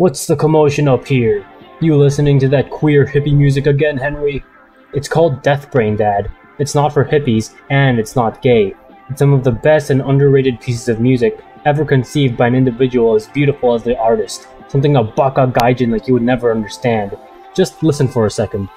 What's the commotion up here? You listening to that queer hippie music again, Henry? It's called DeathBrain Dad. It's not for hippies, and it's not gay. It's some of the best and underrated pieces of music ever conceived by an individual as beautiful as the artist. Something a baka gaijin like you would never understand. Just listen for a second.